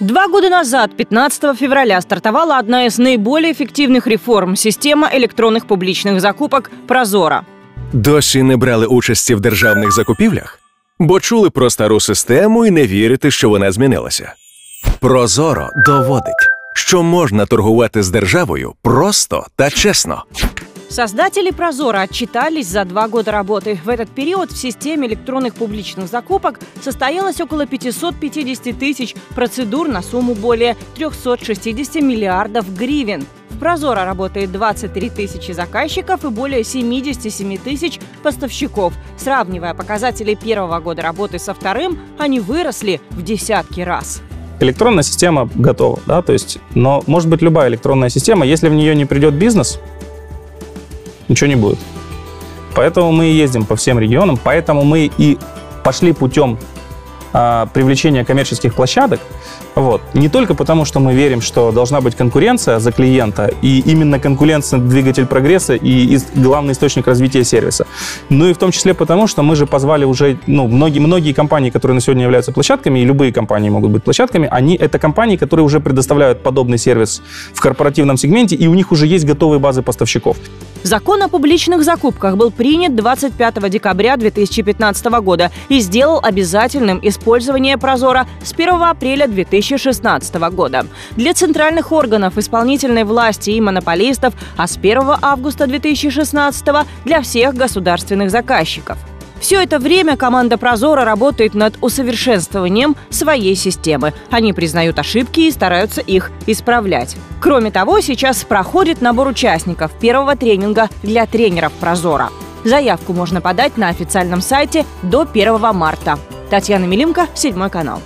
Два года назад, 15 февраля, стартовала одна из наиболее эффективных реформ – система електронних публічних закупок «Прозора». Досі не брали участі в державних закупівлях? Бо чули про стару систему і не вірите, що вона змінилася. Прозоро доводить, що можна торгувати з державою просто та чесно. Создатели «Прозора» отчитались за два года работы. В этот период в системе электронных публичных закупок состоялось около 550 тысяч процедур на сумму более 360 миллиардов гривен. В «Прозора» работает 23 тысячи заказчиков и более 77 тысяч поставщиков. Сравнивая показатели первого года работы со вторым, они выросли в десятки раз. Электронная система готова, да, то есть, но может быть любая электронная система, если в нее не придет бизнес, ничего не будет. Поэтому мы и ездим по всем регионам, поэтому мы и пошли путем а, привлечения коммерческих площадок. Вот. Не только потому, что мы верим, что должна быть конкуренция за клиента, и именно конкуренция – двигатель прогресса и главный источник развития сервиса, но и в том числе потому, что мы же позвали уже, ну, многие, многие компании, которые на сегодня являются площадками, и любые компании могут быть площадками, они это компании, которые уже предоставляют подобный сервис в корпоративном сегменте, и у них уже есть готовые базы поставщиков. Закон о публичных закупках был принят 25 декабря 2015 года и сделал обязательным использование «Прозора» с 1 апреля 2016 года. Для центральных органов исполнительной власти и монополистов, а с 1 августа 2016 для всех государственных заказчиков. Все это время команда «Прозора» работает над усовершенствованием своей системы. Они признают ошибки и стараются их исправлять. Кроме того, сейчас проходит набор участников первого тренинга для тренеров «Прозора». Заявку можно подать на официальном сайте до 1 марта. Татьяна Милимка, Седьмой канал.